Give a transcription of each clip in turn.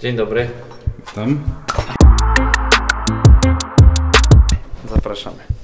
Dzień dobry. Tam. Zapraszamy.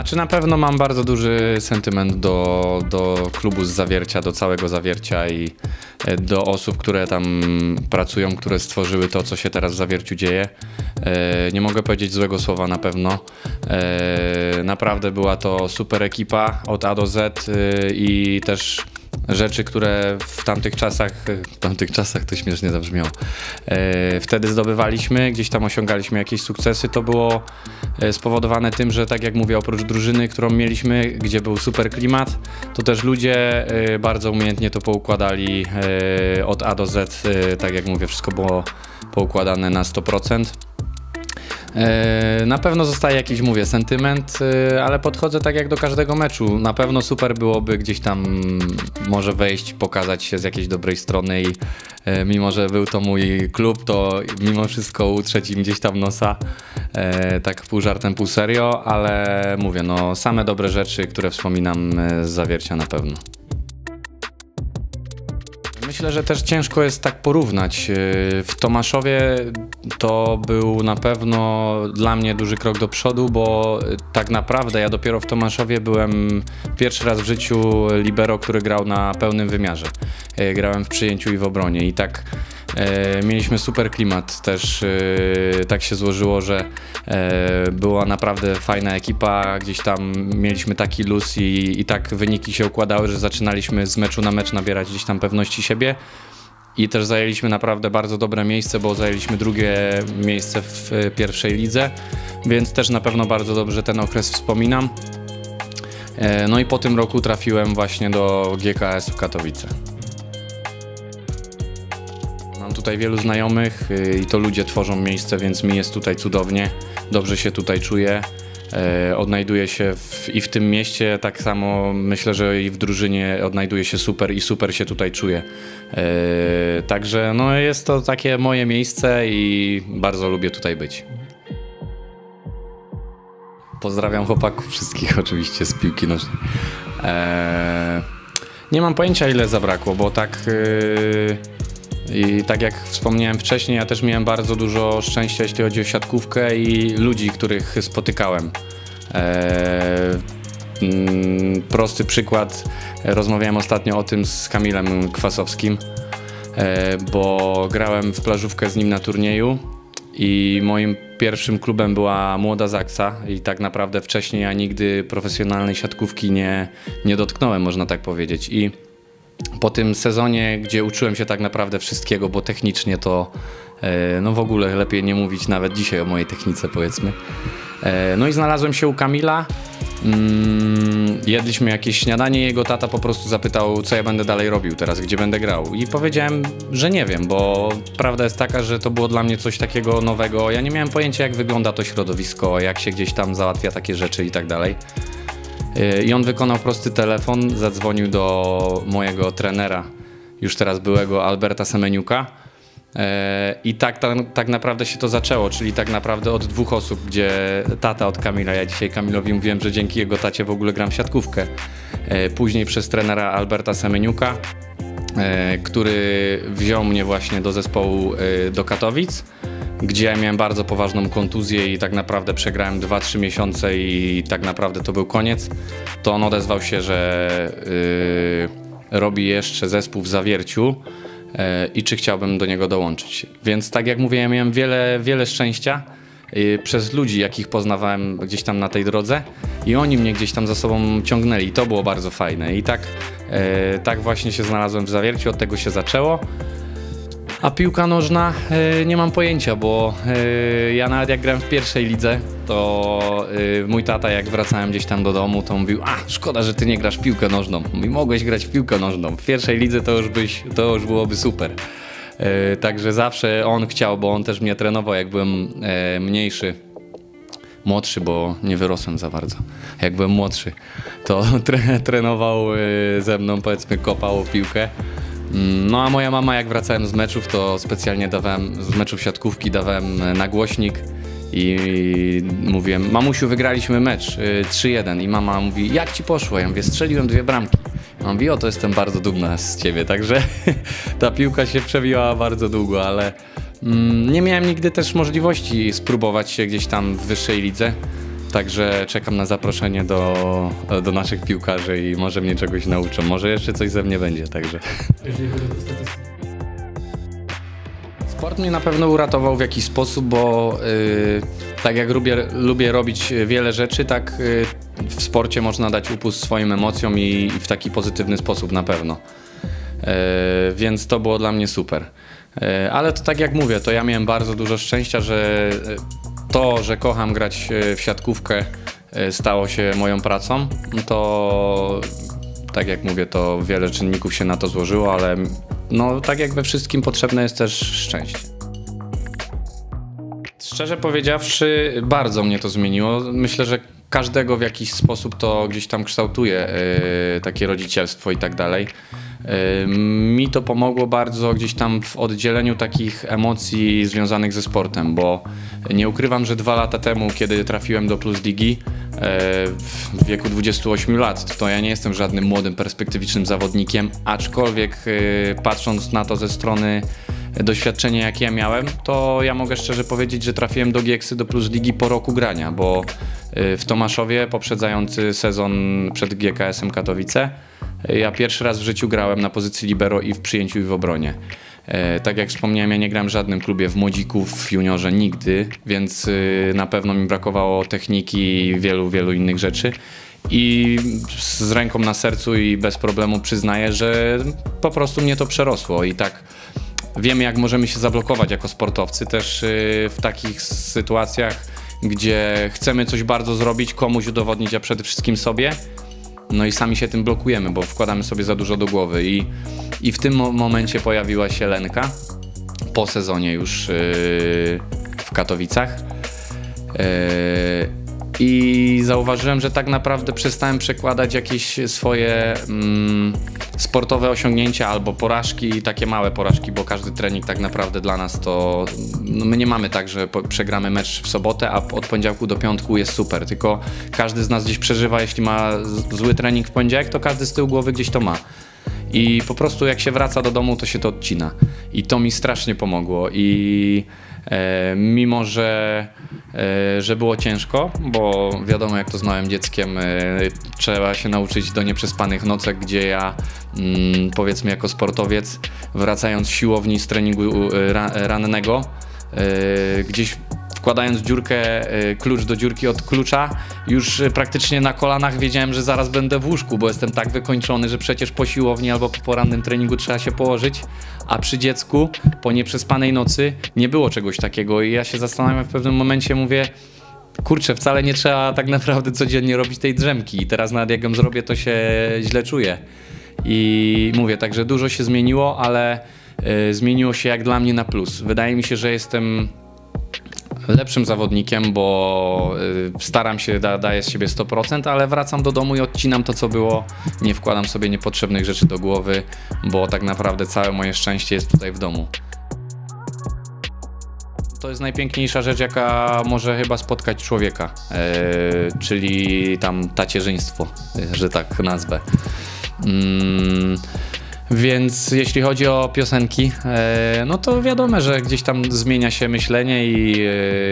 Znaczy na pewno mam bardzo duży sentyment do, do klubu z zawiercia, do całego zawiercia i e, do osób, które tam pracują, które stworzyły to, co się teraz w zawierciu dzieje. E, Nie mogę powiedzieć złego słowa na pewno. E, Naprawdę była to super ekipa od A do Z i też rzeczy, które w tamtych czasach, w tamtych czasach to śmiesznie zabrzmiało, e, wtedy zdobywaliśmy, gdzieś tam osiągaliśmy jakieś sukcesy, to było e, spowodowane tym, że tak jak mówię, oprócz drużyny, którą mieliśmy, gdzie był super klimat, to też ludzie e, bardzo umiejętnie to poukładali e, od A do Z, e, tak jak mówię, wszystko było poukładane na 100%. E, Na pewno zostaje jakiś, mówię, sentyment, e, ale podchodzę tak jak do każdego meczu. Na pewno super byłoby gdzieś tam może wejść, pokazać się z jakiejś dobrej strony i e, mimo, że był to mój klub, to mimo wszystko utrzeć im gdzieś tam nosa, tak pół żartem, pół serio, ale mówię, no same dobre rzeczy, które wspominam z zawiercia na pewno. Myślę, że też ciężko jest tak porównać. Yy, W Tomaszowie to był na pewno dla mnie duży krok do przodu, bo yy, tak naprawdę ja dopiero w Tomaszowie byłem pierwszy raz w życiu libero, który grał na pełnym wymiarze. Yy, Grałem w przyjęciu i w obronie i tak mieliśmy super klimat. Też e, tak się złożyło, że e, była naprawdę fajna ekipa. Gdzieś tam mieliśmy taki luz i, i tak wyniki się układały, że zaczynaliśmy z meczu na mecz nabierać gdzieś tam pewności siebie. I też zajęliśmy naprawdę bardzo dobre miejsce, bo zajęliśmy drugie miejsce w e, pierwszej lidze, więc też na pewno bardzo dobrze ten okres wspominam. E, No i po tym roku trafiłem właśnie do GKS-u Katowice. Tutaj wielu znajomych y, i to ludzie tworzą miejsce, więc mi jest tutaj cudownie. Dobrze się tutaj czuję. E, Odnajduję się w, i w tym mieście, tak samo myślę, że i w drużynie odnajduję się super i super się tutaj czuję. E, Także no, jest to takie moje miejsce i bardzo lubię tutaj być. Pozdrawiam chłopaków wszystkich oczywiście z piłki nożnej. Eee, nie mam pojęcia ile zabrakło, bo tak yy, i tak jak wspomniałem wcześniej, ja też miałem bardzo dużo szczęścia, jeśli chodzi o siatkówkę i ludzi, których spotykałem. Eee, prosty przykład, rozmawiałem ostatnio o tym z Kamilem Kwasowskim, e, bo grałem w plażówkę z nim na turnieju i moim pierwszym klubem była Młoda Zaksa i tak naprawdę wcześniej ja nigdy profesjonalnej siatkówki nie, nie dotknąłem, można tak powiedzieć. I po tym sezonie, gdzie uczyłem się tak naprawdę wszystkiego, bo technicznie to e, no w ogóle lepiej nie mówić nawet dzisiaj o mojej technice powiedzmy. E, No i znalazłem się u Kamila. Mm, jedliśmy jakieś śniadanie i jego tata po prostu zapytał, co ja będę dalej robił teraz, gdzie będę grał. I powiedziałem, że nie wiem, bo prawda jest taka, że to było dla mnie coś takiego nowego. Ja nie miałem pojęcia, jak wygląda to środowisko, jak się gdzieś tam załatwia takie rzeczy i tak dalej. Yy, I on wykonał prosty telefon, zadzwonił do mojego trenera, już teraz byłego Alberta Semeniuka. Yy, I tak, tak, tak naprawdę się to zaczęło, czyli tak naprawdę od dwóch osób, gdzie tata od Kamila, ja dzisiaj Kamilowi mówiłem, że dzięki jego tacie w ogóle gram siatkówkę. Yy, Później przez trenera Alberta Semeniuka, który wziął mnie właśnie do zespołu yy, do Katowic gdzie ja miałem bardzo poważną kontuzję i tak naprawdę przegrałem 2-3 miesiące i tak naprawdę to był koniec, to on odezwał się, że yy, robi jeszcze zespół w Zawierciu i czy chciałbym do niego dołączyć. Więc tak jak mówię, ja miałem wiele, wiele szczęścia przez ludzi, jakich poznawałem gdzieś tam na tej drodze i oni mnie gdzieś tam za sobą ciągnęli i to było bardzo fajne. I tak, yy, tak właśnie się znalazłem w Zawierciu, od tego się zaczęło. A piłka nożna e, nie mam pojęcia, bo e, ja nawet jak grałem w pierwszej lidze, to e, mój tata jak wracałem gdzieś tam do domu, to mówił, a szkoda, że ty nie grasz w piłkę nożną. Mówi, mogłeś grać w piłkę nożną. W pierwszej lidze to już, byś, to już byłoby super. E, Także zawsze on chciał, bo on też mnie trenował, jak byłem e, mniejszy młodszy, bo nie wyrosłem za bardzo. Jak byłem młodszy, to tre, trenował y, ze mną, powiedzmy, kopał piłkę. Mm, No a moja mama jak wracałem z meczów, to specjalnie dawałem, z meczów siatkówki dawałem e, nagłośnik i mówiłem, mamusiu wygraliśmy mecz y, 3-1 i mama mówi, jak ci poszło? Ja mówię, strzeliłem dwie bramki. Ja mówię, o to jestem bardzo dumna z ciebie, także ta piłka się przewijała bardzo długo, ale mm, nie miałem nigdy też możliwości spróbować się gdzieś tam w wyższej lidze. Także czekam na zaproszenie do, do naszych piłkarzy i może mnie czegoś nauczą. Może jeszcze coś ze mnie będzie, także. Sport mnie na pewno uratował w jakiś sposób, bo y, tak jak lubię, lubię robić wiele rzeczy, tak y, w sporcie można dać upust swoim emocjom i, i w taki pozytywny sposób na pewno. Y, więc to było dla mnie super. Y, ale to tak jak mówię, to ja miałem bardzo dużo szczęścia, że y, to, że kocham grać w siatkówkę stało się moją pracą. To tak jak mówię, to wiele czynników się na to złożyło, ale no tak jak we wszystkim potrzebne jest też szczęście. Szczerze powiedziawszy, bardzo mnie to zmieniło. Myślę, że każdego w jakiś sposób to gdzieś tam kształtuje, yy, takie rodzicielstwo i tak dalej. Yy, Mi to pomogło bardzo gdzieś tam w oddzieleniu takich emocji związanych ze sportem, bo nie ukrywam, że dwa lata temu, kiedy trafiłem do Plus Ligi yy, w wieku 28 lat, to ja nie jestem żadnym młodym, perspektywicznym zawodnikiem, aczkolwiek yy, patrząc na to ze strony doświadczenia, jakie ja miałem, to ja mogę szczerze powiedzieć, że trafiłem do Gieksy, do Plus Ligi po roku grania, bo y, w Tomaszowie, poprzedzający sezon przed GKS-em Katowice, y, ja pierwszy raz w życiu grałem na pozycji libero i w przyjęciu i w obronie. E, Tak jak wspomniałem, ja nie grałem w żadnym klubie w młodzików, w juniorze nigdy, więc y, na pewno mi brakowało techniki i wielu, wielu innych rzeczy. I z ręką na sercu i bez problemu przyznaję, że po prostu mnie to przerosło i tak wiemy, jak możemy się zablokować jako sportowcy, też y, w takich sytuacjach, gdzie chcemy coś bardzo zrobić, komuś udowodnić, a przede wszystkim sobie. No i sami się tym blokujemy, bo wkładamy sobie za dużo do głowy. I, i w tym mo- momencie pojawiła się Lenka po sezonie już yy, w Katowicach. Yy, I zauważyłem, że tak naprawdę przestałem przekładać jakieś swoje mm, sportowe osiągnięcia albo porażki, takie małe porażki, bo każdy trening tak naprawdę dla nas to. No my nie mamy tak, że przegramy mecz w sobotę, a od poniedziałku do piątku jest super. Tylko każdy z nas gdzieś przeżywa, jeśli ma zły trening w poniedziałek, to każdy z tyłu głowy gdzieś to ma. I po prostu jak się wraca do domu, to się to odcina. I to mi strasznie pomogło. I mimo, że, e, że było ciężko, bo wiadomo jak to z małym dzieckiem, e, trzeba się nauczyć do nieprzespanych nocek, gdzie ja mm, powiedzmy jako sportowiec, wracając z siłowni z treningu e, ra, rannego, e, gdzieś wkładając dziurkę, y, klucz do dziurki od klucza, już y, praktycznie na kolanach wiedziałem, że zaraz będę w łóżku, bo jestem tak wykończony, że przecież po siłowni albo po porannym treningu trzeba się położyć, a przy dziecku po nieprzespanej nocy nie było czegoś takiego i ja się zastanawiam w pewnym momencie, mówię, kurczę, wcale nie trzeba tak naprawdę codziennie robić tej drzemki i teraz nawet jak ją zrobię, to się źle czuję. I mówię, także dużo się zmieniło, ale y, zmieniło się jak dla mnie na plus. Wydaje mi się, że jestem lepszym zawodnikiem, bo y, staram się, da, daję z siebie 100%, ale wracam do domu i odcinam to, co było. Nie wkładam sobie niepotrzebnych rzeczy do głowy, bo tak naprawdę całe moje szczęście jest tutaj w domu. To jest najpiękniejsza rzecz, jaka może chyba spotkać człowieka, e, czyli tam tacierzyństwo, że tak nazwę. Mm, więc jeśli chodzi o piosenki, e, no to wiadomo, że gdzieś tam zmienia się myślenie i e,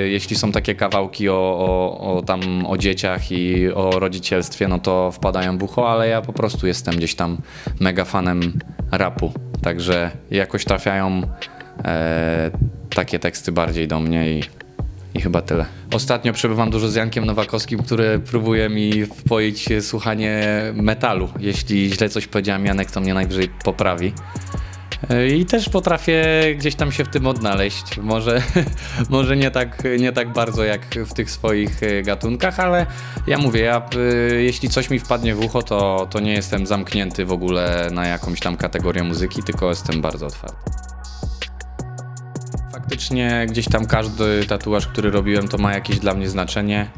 jeśli są takie kawałki o, o, o tam o dzieciach i o rodzicielstwie, no to wpadają w ucho, ale ja po prostu jestem gdzieś tam mega fanem rapu, także jakoś trafiają e, takie teksty bardziej do mnie i, i chyba tyle. Ostatnio przebywam dużo z Jankiem Nowakowskim, który próbuje mi wpoić słuchanie metalu. Jeśli źle coś powiedziałem, Janek to mnie najwyżej poprawi. E, I też potrafię gdzieś tam się w tym odnaleźć. Może, może nie, tak, nie tak bardzo jak w tych swoich e, gatunkach, ale ja mówię, ja, e, jeśli coś mi wpadnie w ucho, to, to nie jestem zamknięty w ogóle na jakąś tam kategorię muzyki, tylko jestem bardzo otwarty. Faktycznie gdzieś tam każdy tatuaż, który robiłem, to ma jakieś dla mnie znaczenie.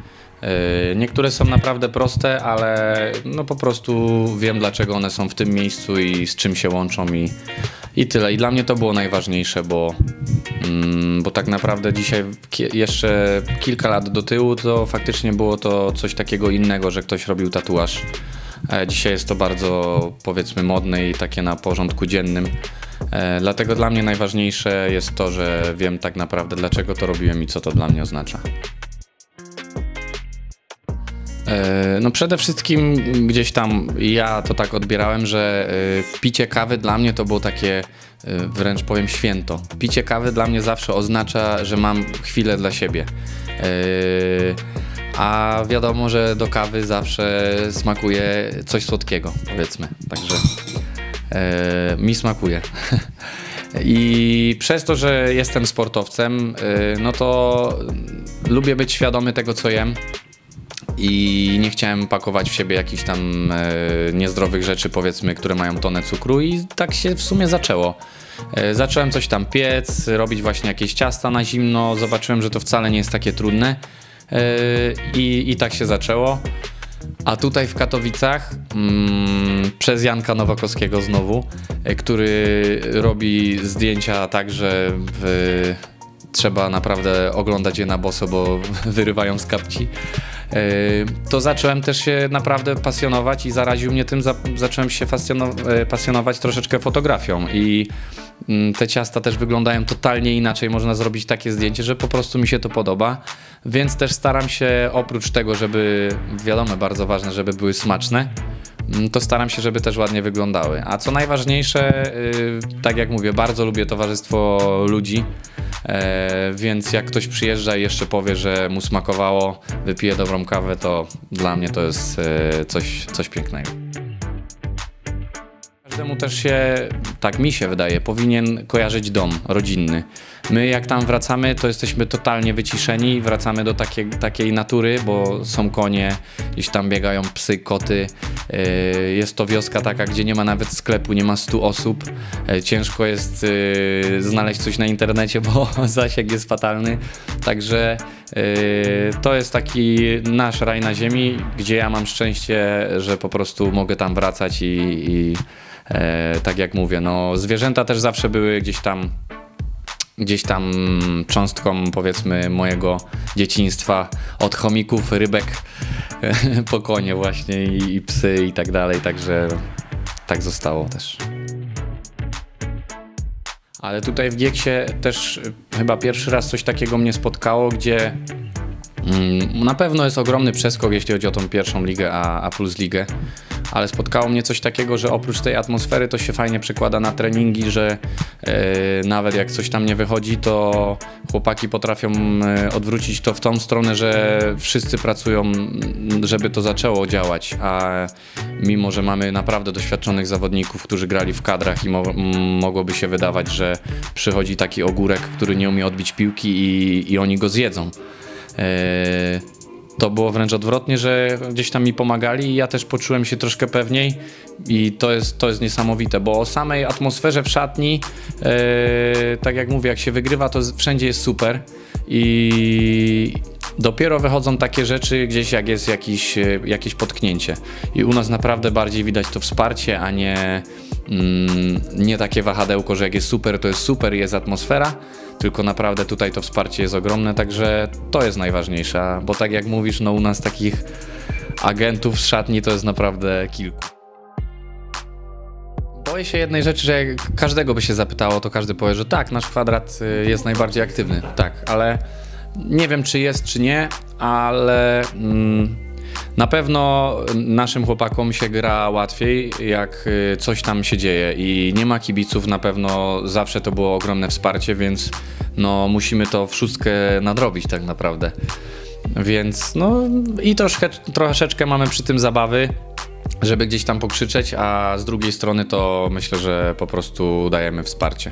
Yy, Niektóre są naprawdę proste, ale no po prostu wiem dlaczego one są w tym miejscu i z czym się łączą i I tyle. I dla mnie to było najważniejsze, bo, mm, bo tak naprawdę dzisiaj jeszcze kilka lat do tyłu to faktycznie było to coś takiego innego, że ktoś robił tatuaż. E, Dzisiaj jest to bardzo powiedzmy modne i takie na porządku dziennym. E, Dlatego dla mnie najważniejsze jest to, że wiem tak naprawdę dlaczego to robiłem i co to dla mnie oznacza. E, No przede wszystkim gdzieś tam ja to tak odbierałem, że picie kawy dla mnie to było takie wręcz powiem święto. Picie kawy dla mnie zawsze oznacza, że mam chwilę dla siebie. A wiadomo, że do kawy zawsze smakuje coś słodkiego, powiedzmy. Także e, mi smakuje. I przez to, że jestem sportowcem, e, no to lubię być świadomy tego, co jem i nie chciałem pakować w siebie jakichś tam e, niezdrowych rzeczy, powiedzmy, które mają tonę cukru i tak się w sumie zaczęło. E, zacząłem coś tam piec, robić właśnie jakieś ciasta na zimno, zobaczyłem, że to wcale nie jest takie trudne i, i tak się zaczęło. A tutaj w Katowicach mm, przez Janka Nowakowskiego znowu, e, który robi zdjęcia tak, że w, trzeba naprawdę oglądać je na boso, bo wyrywają z kapci. E, To zacząłem też się naprawdę pasjonować i zaraził mnie tym, za, zacząłem się e, pasjonować troszeczkę fotografią i mm, te ciasta też wyglądają totalnie inaczej. Można zrobić takie zdjęcie, że po prostu mi się to podoba, więc też staram się oprócz tego, żeby, wiadomo, bardzo ważne, żeby były smaczne, to staram się, żeby też ładnie wyglądały. A co najważniejsze, y, tak jak mówię, bardzo lubię towarzystwo ludzi, e, więc jak ktoś przyjeżdża i jeszcze powie, że mu smakowało, wypije dobrą kawę, to dla mnie to jest e, coś, coś pięknego. Każdemu też się, tak mi się wydaje, powinien kojarzyć dom rodzinny. My jak tam wracamy, to jesteśmy totalnie wyciszeni, wracamy do takiej, takiej natury, bo są konie, gdzieś tam biegają psy, koty. Yy, Jest to wioska taka, gdzie nie ma nawet sklepu, nie ma 100 osób. Yy, Ciężko jest yy, znaleźć coś na internecie, bo zasięg jest fatalny. Także to jest taki nasz raj na ziemi, gdzie ja mam szczęście, że po prostu mogę tam wracać i, i tak jak mówię, no zwierzęta też zawsze były gdzieś tam gdzieś tam cząstką powiedzmy mojego dzieciństwa od chomików, rybek po konie właśnie i, i psy i tak dalej, także tak zostało też. Ale tutaj w Gieksie też chyba pierwszy raz coś takiego mnie spotkało, gdzie mm, na pewno jest ogromny przeskok, jeśli chodzi o tą pierwszą ligę, a, a plus ligę. Ale spotkało mnie coś takiego, że oprócz tej atmosfery to się fajnie przekłada na treningi, że e, nawet jak coś tam nie wychodzi, to chłopaki potrafią e, odwrócić to w tą stronę, że wszyscy pracują, żeby to zaczęło działać. A mimo, że mamy naprawdę doświadczonych zawodników, którzy grali w kadrach i mo- mogłoby się wydawać, że przychodzi taki ogórek, który nie umie odbić piłki i, i oni go zjedzą. E, to było wręcz odwrotnie, że gdzieś tam mi pomagali i ja też poczułem się troszkę pewniej i to jest, to jest niesamowite, bo o samej atmosferze w szatni, e, tak jak mówię, jak się wygrywa, to wszędzie jest super i dopiero wychodzą takie rzeczy gdzieś, jak jest jakiś, e, jakieś potknięcie. I u nas naprawdę bardziej widać to wsparcie, a nie, mm, nie takie wahadełko, że jak jest super, to jest super, jest atmosfera, tylko naprawdę tutaj to wsparcie jest ogromne, także to jest najważniejsze, bo tak jak mówisz, no u nas takich agentów z szatni to jest naprawdę kilku. Boję się jednej rzeczy, że jak każdego by się zapytało, to każdy powie, że tak, nasz kwadrat y, jest najbardziej aktywny, tak, ale nie wiem czy jest, czy nie, ale mm, na pewno naszym chłopakom się gra łatwiej, jak y, coś tam się dzieje i nie ma kibiców, na pewno zawsze to było ogromne wsparcie, więc no musimy to w szóstkę nadrobić tak naprawdę. Więc no i troszkę, troszeczkę mamy przy tym zabawy, żeby gdzieś tam pokrzyczeć, a z drugiej strony to myślę, że po prostu dajemy wsparcie.